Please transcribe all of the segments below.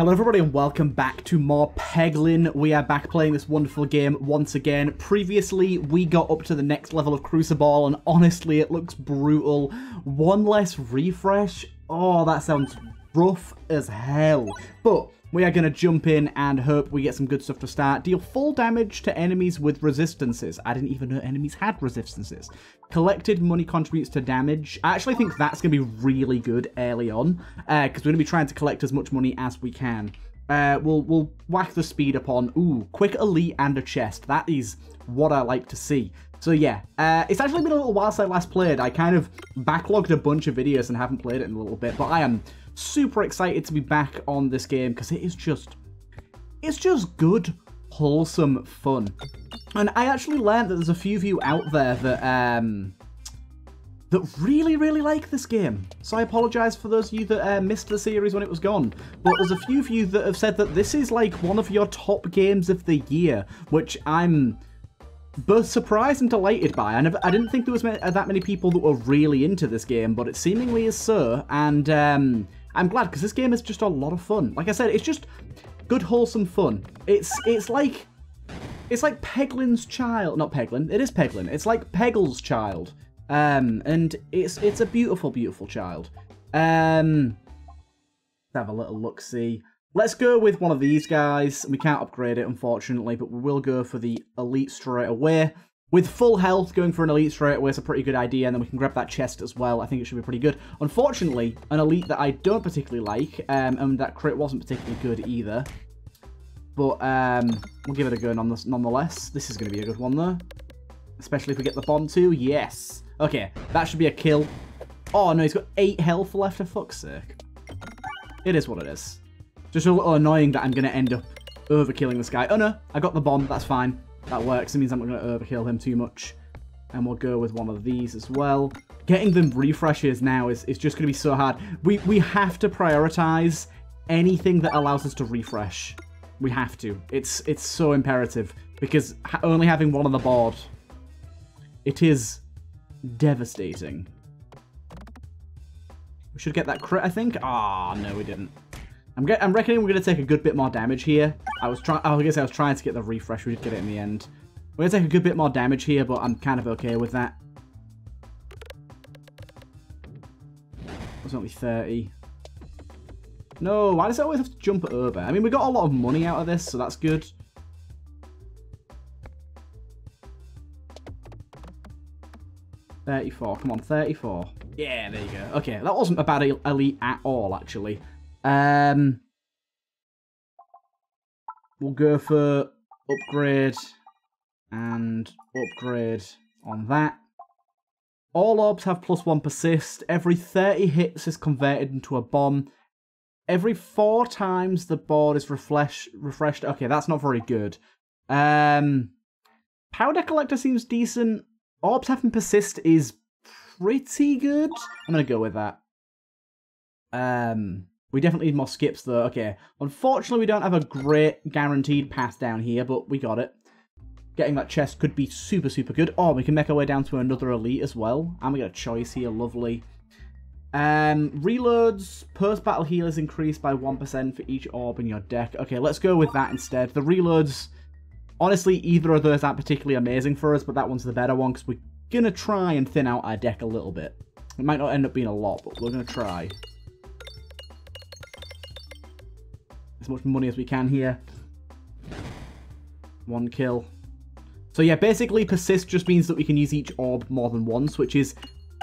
Hello everybody and welcome back to more Peglin. We are back playing this wonderful game once again. Previously, we got up to the next level of Crucible and honestly, it looks brutal. One less refresh. Oh, that sounds rough as hell. But we are going to jump in and hope we get some good stuff to start. Deal full damage to enemies with resistances. I didn't even know enemies had resistances. Collected money contributes to damage. I actually think that's going to be really good early on, because uh, we're going to be trying to collect as much money as we can. Uh, we'll, we'll whack the speed up on, ooh, quick elite and a chest. That is what I like to see. So yeah, uh, it's actually been a little while since I last played. I kind of backlogged a bunch of videos and haven't played it in a little bit, but I am super excited to be back on this game because it is just, it's just good, wholesome fun. And I actually learned that there's a few of you out there that, um, that really, really like this game. So I apologise for those of you that uh, missed the series when it was gone. But there's a few of you that have said that this is like one of your top games of the year, which I'm both surprised and delighted by. I, never, I didn't think there was that many people that were really into this game, but it seemingly is so. And um, I'm glad because this game is just a lot of fun. Like I said, it's just good, wholesome fun. It's it's like it's like Peglin's child, not Peglin. It is Peglin. It's like Peggle's child, um, and it's it's a beautiful, beautiful child. Um, have a little look see. Let's go with one of these guys. We can't upgrade it, unfortunately, but we will go for the elite straight away. With full health, going for an elite straight away is a pretty good idea, and then we can grab that chest as well. I think it should be pretty good. Unfortunately, an elite that I don't particularly like, um, and that crit wasn't particularly good either. But um, we'll give it a go nonetheless. This is going to be a good one, though. Especially if we get the bomb too. Yes. Okay, that should be a kill. Oh, no, he's got 8 health left, for fuck's sake. It is what it is. Just a little annoying that I'm going to end up overkilling this guy. Oh, no, I got the bomb. That's fine. That works. It means I'm not going to overkill him too much. And we'll go with one of these as well. Getting them refreshes now is, is just going to be so hard. We, we have to prioritize anything that allows us to refresh. We have to. It's, it's so imperative. Because only having one on the board, it is devastating. We should get that crit, I think. Ah, oh, no, we didn't. I'm, get, I'm reckoning we're going to take a good bit more damage here. I was trying, I guess I was trying to get the refresh. We did get it in the end. We're going to take a good bit more damage here, but I'm kind of okay with that. It's only 30. No, why does it always have to jump over? I mean, we got a lot of money out of this, so that's good. Thirty-four. Come on, thirty-four. Yeah, there you go. Okay, that wasn't a bad elite at all, actually. Um, we'll go for upgrade and upgrade on that. All orbs have plus one persist. Every 30 hits is converted into a bomb. Every four times the board is refresh refreshed. Okay, that's not very good. Um, Powder Collector seems decent. Orbs having persist is pretty good. I'm going to go with that. Um, we definitely need more skips, though. Okay, unfortunately, we don't have a great guaranteed path down here, but we got it. Getting that chest could be super, super good. Oh, we can make our way down to another elite as well. And we got a choice here. Lovely. Um, reloads, post-battle healers increased by 1% for each orb in your deck. Okay, let's go with that instead. The reloads, honestly, either of those aren't particularly amazing for us, but that one's the better one because we're going to try and thin out our deck a little bit. It might not end up being a lot, but we're going to try. As much money as we can here. One kill. So yeah, basically persist just means that we can use each orb more than once, which is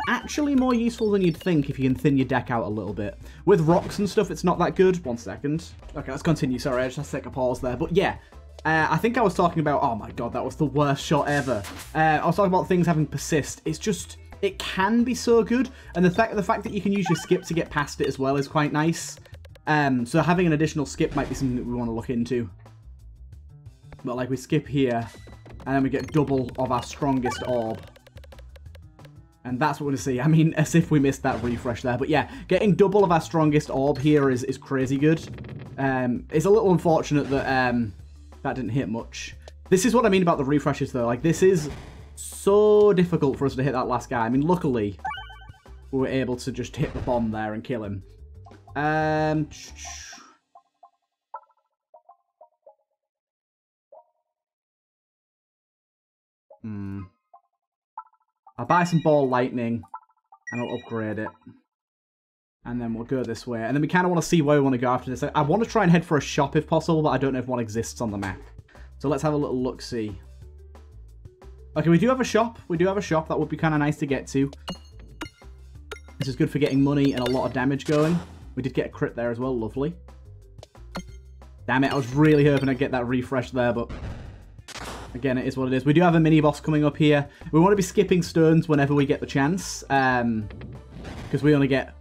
actually more useful than you'd think if you can thin your deck out a little bit. With rocks and stuff, it's not that good. One second. Okay, let's continue. Sorry, I just had to take a pause there. But yeah, uh, I think I was talking about... Oh my god, that was the worst shot ever. Uh, I was talking about things having persist. It's just... It can be so good. And the fact, the fact that you can use your skip to get past it as well is quite nice. Um, so having an additional skip might be something that we want to look into. But like we skip here, and then we get double of our strongest orb. And that's what we're going to see. I mean, as if we missed that refresh there. But yeah, getting double of our strongest orb here is, is crazy good. Um, it's a little unfortunate that um, that didn't hit much. This is what I mean about the refreshes, though. Like, this is so difficult for us to hit that last guy. I mean, luckily, we were able to just hit the bomb there and kill him. Um, hmm. I'll buy some ball lightning and I'll upgrade it. And then we'll go this way. And then we kind of want to see where we want to go after this. I want to try and head for a shop if possible, but I don't know if one exists on the map. So let's have a little look-see. Okay, we do have a shop. We do have a shop. That would be kind of nice to get to. This is good for getting money and a lot of damage going. We did get a crit there as well. Lovely. Damn it, I was really hoping I'd get that refresh there, but... Again, it is what it is. We do have a mini-boss coming up here. We want to be skipping stones whenever we get the chance. Um, Because we only get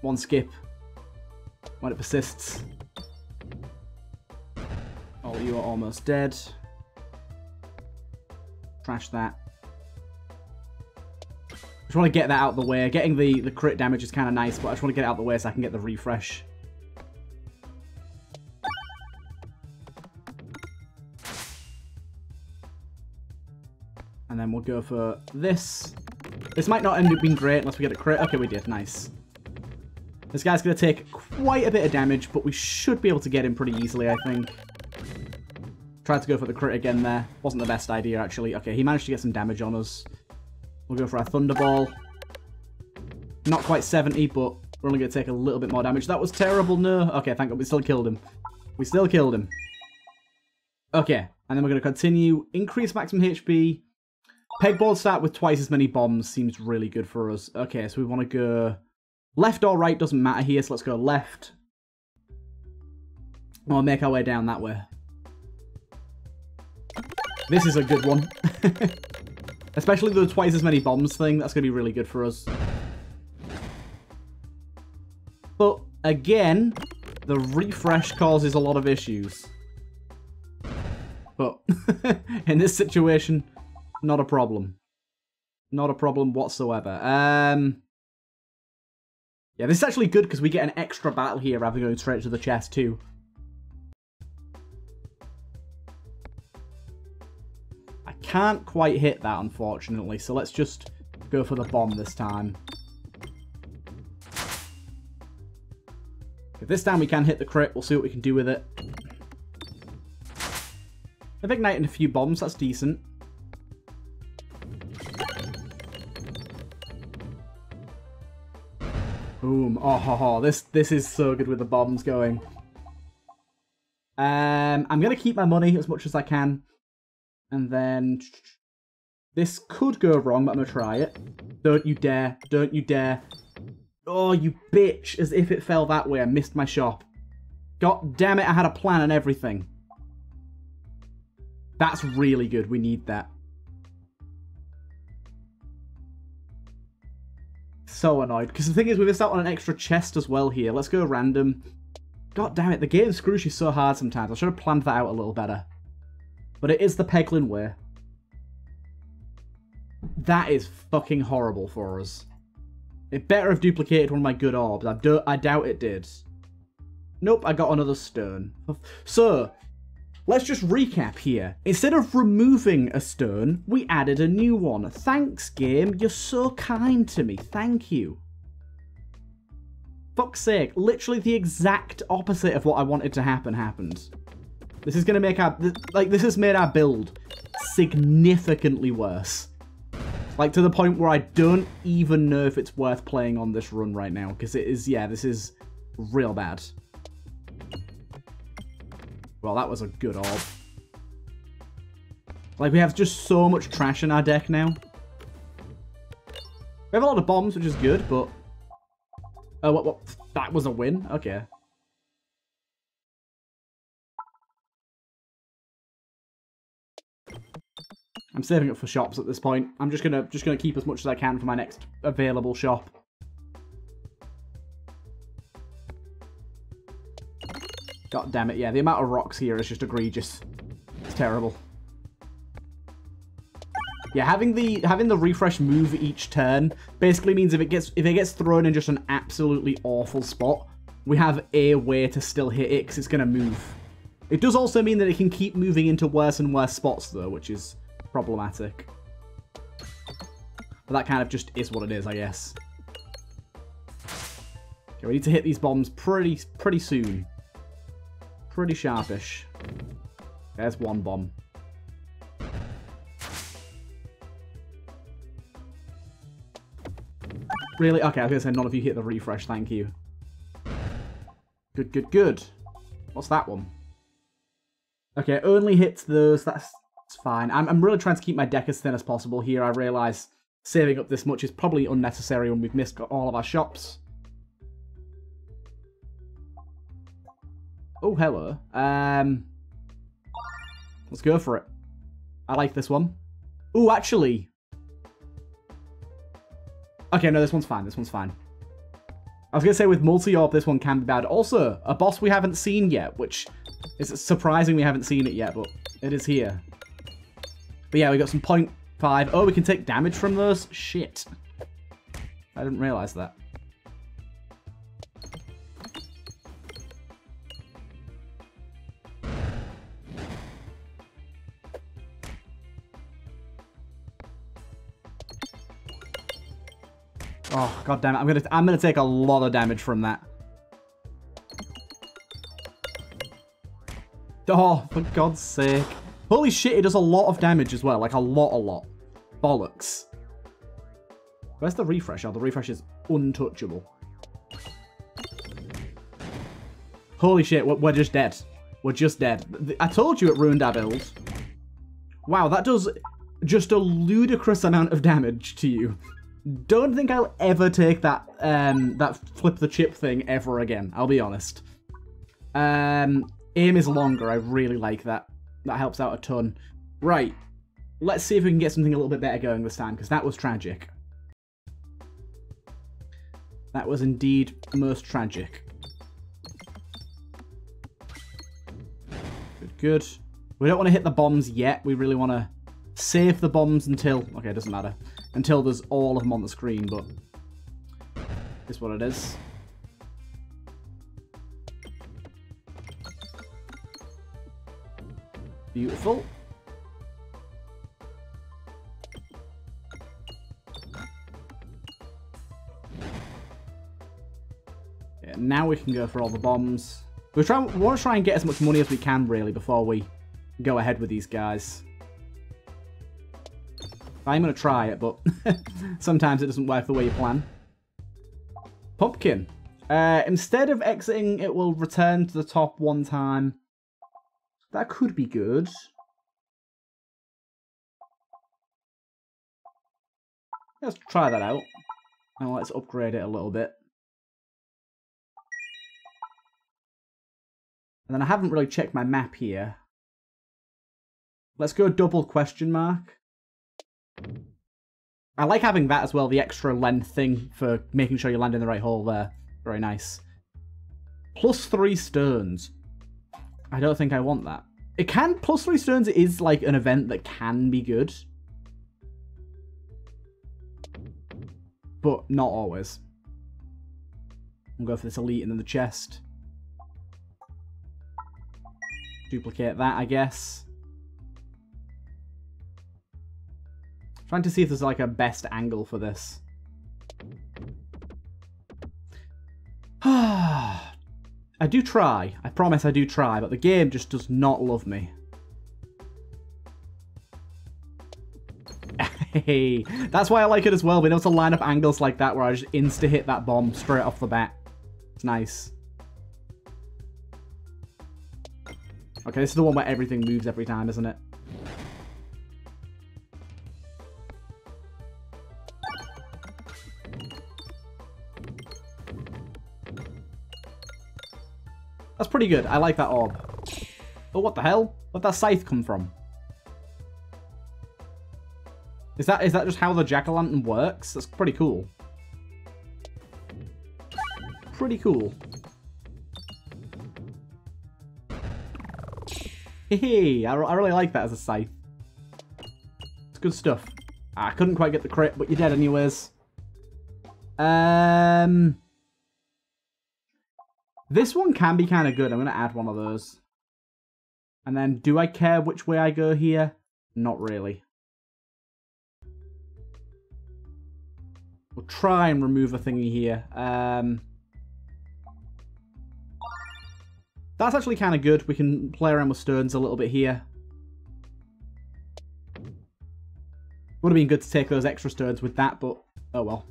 one skip when it persists. Oh, you are almost dead. Trash that. Just want to get that out of the way. Getting the, the crit damage is kind of nice, but I just want to get it out of the way so I can get the refresh. And then we'll go for this. This might not end up being great unless we get a crit. Okay, we did. Nice. This guy's going to take quite a bit of damage, but we should be able to get him pretty easily, I think. Tried to go for the crit again there. Wasn't the best idea, actually. Okay, he managed to get some damage on us. We'll go for our Thunderball. Not quite 70, but we're only going to take a little bit more damage. That was terrible. No. Okay, thank God. We still killed him. We still killed him. Okay, and then we're going to continue. Increase maximum HP. Pegboard start with twice as many bombs seems really good for us. Okay, so we want to go left or right, doesn't matter here, so let's go left. We'll make our way down that way. This is a good one. Especially the twice as many bombs thing, that's going to be really good for us. But, again, the refresh causes a lot of issues. But, in this situation, not a problem. Not a problem whatsoever. Um, yeah, this is actually good because we get an extra battle here rather than going straight to the chest too. Can't quite hit that, unfortunately, so let's just go for the bomb this time. If this time we can hit the crit, we'll see what we can do with it. I've ignited a few bombs, that's decent. Boom. Oh, ho, ho. This, this is so good with the bombs going. Um, I'm going to keep my money as much as I can. And then... This could go wrong, but I'm going to try it. Don't you dare. Don't you dare. Oh, you bitch. As if it fell that way. I missed my shop. God damn it, I had a plan and everything. That's really good. We need that. so annoyed. Because the thing is, we missed out on an extra chest as well here. Let's go random. God damn it, the game screws you so hard sometimes. I should have planned that out a little better. But it is the Peglin way. That is fucking horrible for us. It better have duplicated one of my good orbs. I, do I doubt it did. Nope, I got another stone. So, Let's just recap here. Instead of removing a stone, we added a new one. Thanks, game. You're so kind to me. Thank you. Fuck's sake. Literally the exact opposite of what I wanted to happen happened. This is going to make our... Like, this has made our build significantly worse. Like, to the point where I don't even know if it's worth playing on this run right now. Because it is... Yeah, this is real bad. Well, that was a good orb. Like, we have just so much trash in our deck now. We have a lot of bombs, which is good, but... Oh, what, what? That was a win? Okay. I'm saving up for shops at this point. I'm just gonna just gonna keep as much as I can for my next available shop. God damn it, yeah, the amount of rocks here is just egregious. It's terrible. Yeah, having the having the refresh move each turn basically means if it gets if it gets thrown in just an absolutely awful spot, we have a way to still hit it because it's to move. It does also mean that it can keep moving into worse and worse spots though, which is problematic. But that kind of just is what it is, I guess. Okay, we need to hit these bombs pretty pretty soon. Pretty sharpish. There's one bomb. Really? Okay, I was going to say none of you hit the refresh, thank you. Good, good, good. What's that one? Okay, only hits those. That's that's fine. I'm, I'm really trying to keep my deck as thin as possible here. I realise saving up this much is probably unnecessary when we've missed all of our shops. Oh, hello. Um, let's go for it. I like this one. Oh, actually. Okay, no, this one's fine. This one's fine. I was going to say with multi-orb, this one can be bad. Also, a boss we haven't seen yet, which is surprising we haven't seen it yet, but it is here. But yeah, we got some point 0.5. Oh, we can take damage from those? Shit. I didn't realize that. Oh, god damn it. I'm gonna I'm gonna take a lot of damage from that. Oh, for God's sake. Holy shit, it does a lot of damage as well. Like, a lot, a lot. Bollocks. Where's the refresh? Oh, the refresh is untouchable. Holy shit, we're just dead. We're just dead. I told you it ruined our build. Wow, that does just a ludicrous amount of damage to you. Don't think I'll ever take that um, that flip the chip thing ever again, I'll be honest. Um, aim is longer, I really like that. That helps out a ton. Right, let's see if we can get something a little bit better going this time, because that was tragic. That was indeed most tragic. Good, good. We don't want to hit the bombs yet. We really want to save the bombs until... Okay, it doesn't matter until there's all of them on the screen, but it's what it is. Beautiful. Yeah, now we can go for all the bombs. We, try, we want to try and get as much money as we can, really, before we go ahead with these guys. I'm going to try it, but sometimes it doesn't work the way you plan. Pumpkin. Uh, instead of exiting, it will return to the top one time. That could be good. Let's try that out. And let's upgrade it a little bit. And then I haven't really checked my map here. Let's go double question mark. I like having that as well, the extra length thing for making sure you land in the right hole there. Very nice. Plus three stones. I don't think I want that. It can, plus three stones is like an event that can be good. But not always. I'll go for this elite and then the chest. Duplicate that, I guess. Trying to see if there's like a best angle for this. Ah. I do try. I promise I do try, but the game just does not love me. Hey, that's why I like it as well, being able to line up angles like that where I just insta-hit that bomb straight off the bat. It's nice. Okay, this is the one where everything moves every time, isn't it? Pretty good. I like that orb. Oh, what the hell? Where'd that scythe come from? Is that is that just how the jack-o'-lantern works? That's pretty cool. Pretty cool. Hey, I, I really like that as a scythe. It's good stuff. I couldn't quite get the crit, but you're dead anyways. Um, this one can be kind of good. I'm going to add one of those. And then, do I care which way I go here? Not really. We'll try and remove a thingy here. Um, that's actually kind of good. We can play around with stones a little bit here. Would have been good to take those extra stones with that, but oh well.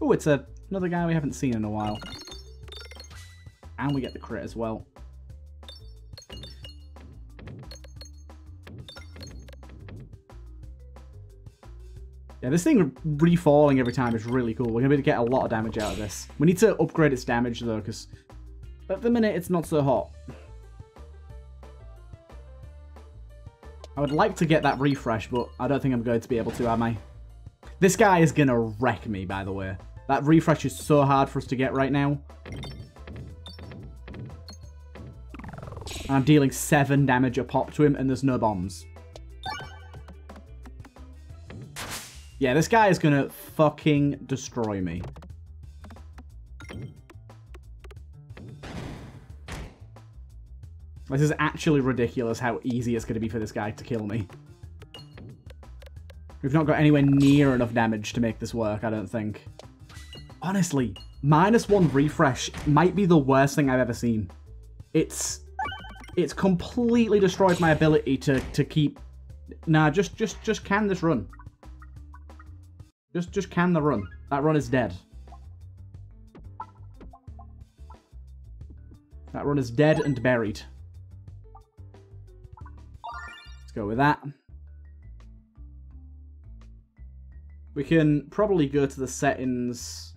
Oh, it's a, another guy we haven't seen in a while. And we get the crit as well. Yeah, this thing refalling every time is really cool. We're going to be able to get a lot of damage out of this. We need to upgrade its damage, though, because at the minute it's not so hot. I would like to get that refresh, but I don't think I'm going to be able to, am I? This guy is going to wreck me, by the way. That refresh is so hard for us to get right now. I'm dealing 7 damage a pop to him, and there's no bombs. Yeah, this guy is gonna fucking destroy me. This is actually ridiculous how easy it's to be for this guy to kill me. We've not got anywhere near enough damage to make this work, I don't think. Honestly, minus one refresh might be the worst thing I've ever seen. It's... It's completely destroyed my ability to, to keep... Nah, just, just, just can this run. Just, just can the run. That run is dead. That run is dead and buried. Let's go with that. We can probably go to the settings.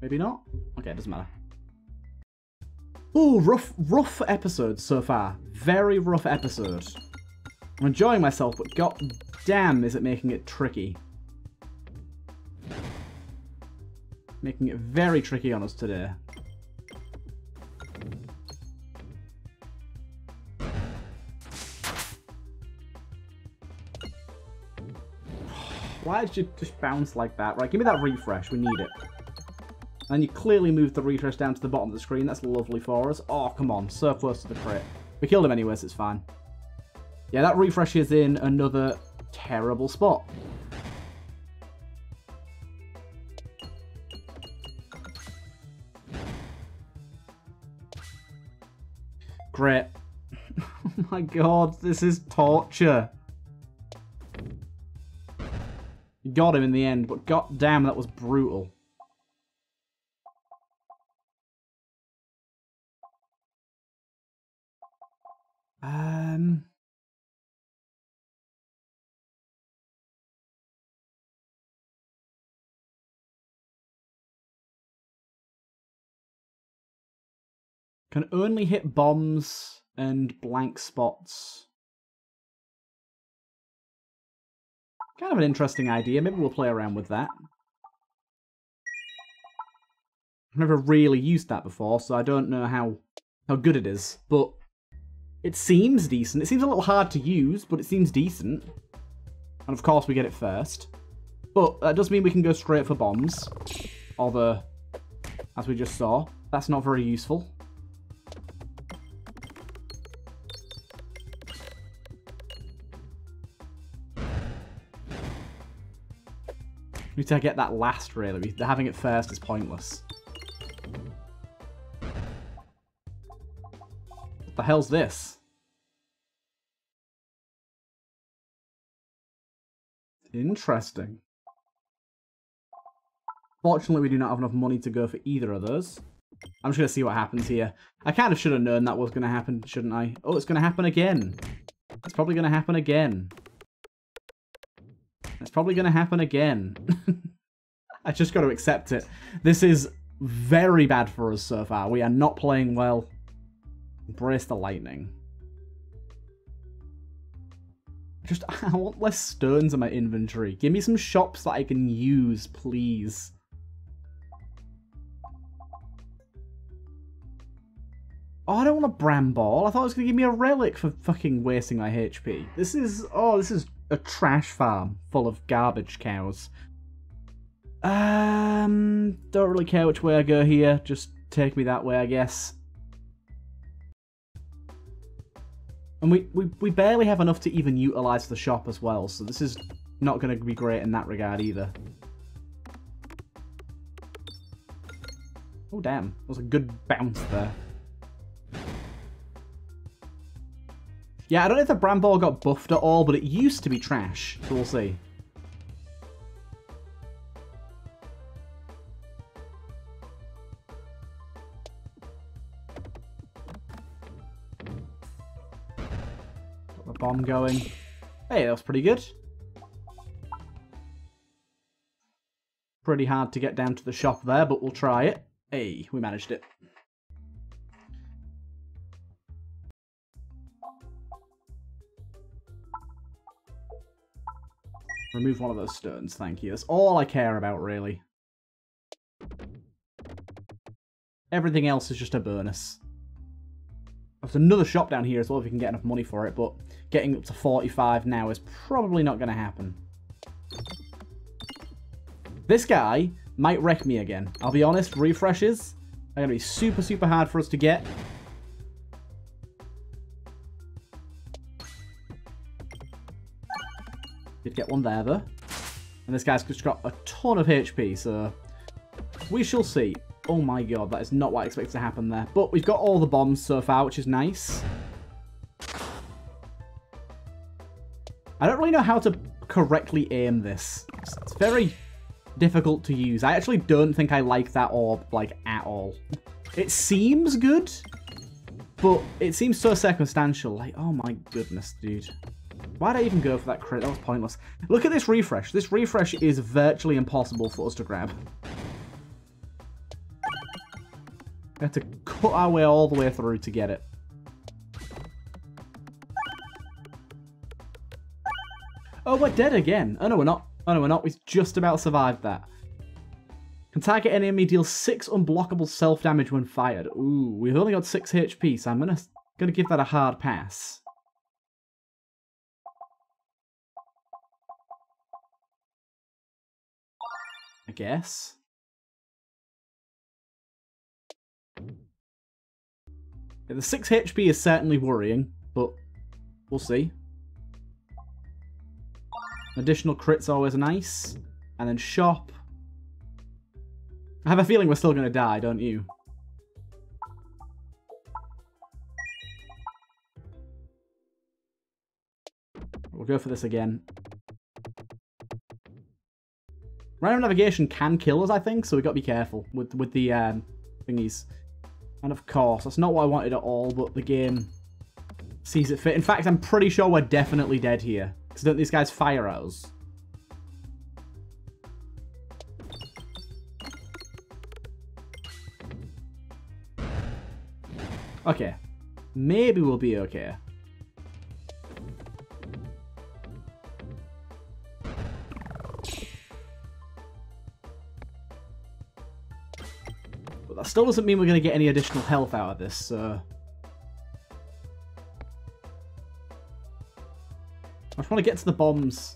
Maybe not? Okay, it doesn't matter. Ooh, rough, rough episode so far. Very rough episode. I'm enjoying myself, but god damn is it making it tricky. Making it very tricky on us today. Why did you just bounce like that? Right, give me that refresh. We need it. And you clearly moved the refresh down to the bottom of the screen. That's lovely for us. Oh, come on. So close to the crit. We killed him anyways. It's fine. Yeah, that refresh is in another terrible spot. Great. oh my god, this is torture. Got him in the end, but god damn, that was brutal. Um... Can only hit bombs and blank spots. Kind of an interesting idea. Maybe we'll play around with that. I've never really used that before, so I don't know how, how good it is. But it seems decent. It seems a little hard to use, but it seems decent. And of course we get it first. But that does mean we can go straight for bombs. Although, as we just saw, that's not very useful. We need to get that last, really. Having it first is pointless. The hell's this? Interesting. Fortunately, we do not have enough money to go for either of those. I'm just going to see what happens here. I kind of should have known that was going to happen, shouldn't I? Oh, it's going to happen again. It's probably going to happen again. It's probably going to happen again. I just got to accept it. This is very bad for us so far. We are not playing well. Embrace the lightning. Just, I want less stones in my inventory. Give me some shops that I can use, please. Oh, I don't want a Bramble. I thought it was going to give me a relic for fucking wasting my HP. This is, oh, this is a trash farm full of garbage cows. Um, don't really care which way I go here. Just take me that way, I guess. And we, we, we barely have enough to even utilise the shop as well, so this is not going to be great in that regard either. Oh, damn. That was a good bounce there. Yeah, I don't know if the Bramble got buffed at all, but it used to be trash, so we'll see. Bomb going. Hey, that was pretty good. Pretty hard to get down to the shop there, but we'll try it. Hey, we managed it. Remove one of those stones, thank you. That's all I care about, really. Everything else is just a bonus. There's another shop down here as well if you can get enough money for it, but getting up to 45 now is probably not going to happen. This guy might wreck me again. I'll be honest, refreshes are going to be super, super hard for us to get. Did get one there, though. And this guy's just got a ton of HP, so we shall see. Oh my god, that is not what I expected to happen there. But we've got all the bombs so far, which is nice. I don't really know how to correctly aim this. It's very difficult to use. I actually don't think I like that orb, like, at all. It seems good, but it seems so circumstantial. Like, oh my goodness, dude. Why'd I even go for that crit? That was pointless. Look at this refresh. This refresh is virtually impossible for us to grab. We have to cut our way all the way through to get it. Oh, we're dead again. Oh, no, we're not. Oh, no, we're not. We've just about survived that. Can target enemy deal 6 unblockable self-damage when fired. Ooh, we've only got 6 HP, so I'm gonna, gonna give that a hard pass. I guess. Yeah, the 6 HP is certainly worrying, but we'll see. Additional crits always nice. And then shop. I have a feeling we're still going to die, don't you? We'll go for this again. Random navigation can kill us, I think, so we've got to be careful with, with the um, thingies. And of course, that's not what I wanted at all, but the game sees it fit. In fact, I'm pretty sure we're definitely dead here. Because don't these guys fire at us? Okay. Maybe we'll be okay. Still doesn't mean we're going to get any additional health out of this, so... I just want to get to the bombs.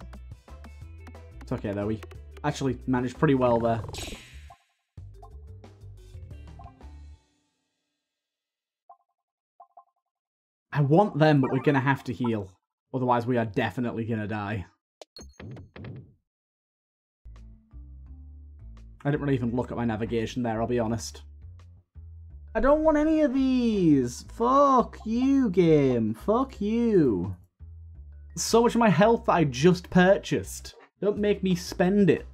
It's okay though, we actually managed pretty well there. I want them, but we're going to have to heal. Otherwise, we are definitely going to die. I didn't really even look at my navigation there, I'll be honest. I don't want any of these! Fuck you, game! Fuck you! So much of my health that I just purchased. Don't make me spend it.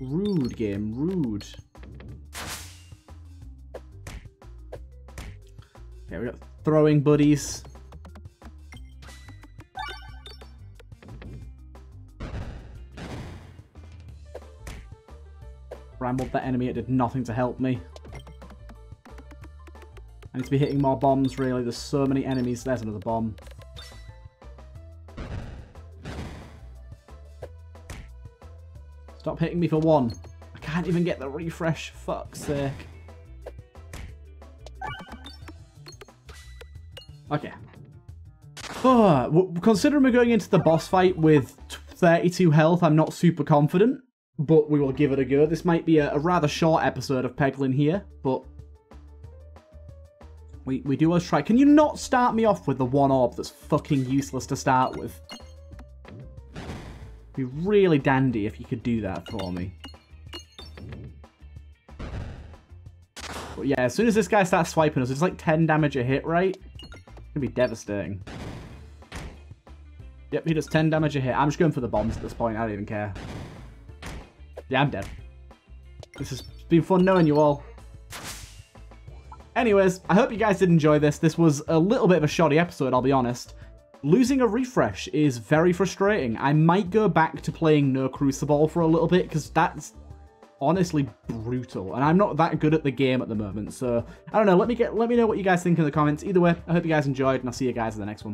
Rude game, rude. Okay, we got throwing buddies. Rambled that enemy, it did nothing to help me. I need to be hitting more bombs, really. There's so many enemies. There's another bomb. Stop hitting me for one. I can't even get the refresh. Fuck's sake. Okay. Oh, considering we're going into the boss fight with 32 health, I'm not super confident, but we will give it a go. This might be a, a rather short episode of Peglin here, but we, we do always try. Can you not start me off with the one orb that's fucking useless to start with? Be really dandy if you could do that for me. But yeah, as soon as this guy starts swiping us, it's like 10 damage a hit, right? It's gonna be devastating. Yep, he does 10 damage a hit. I'm just going for the bombs at this point. I don't even care. Yeah, I'm dead. This has been fun knowing you all. Anyways, I hope you guys did enjoy this. This was a little bit of a shoddy episode, I'll be honest. Losing a refresh is very frustrating. I might go back to playing No Crucible for a little bit, because that's honestly brutal. And I'm not that good at the game at the moment, so I don't know. Let me get let me know what you guys think in the comments. Either way, I hope you guys enjoyed, and I'll see you guys in the next one.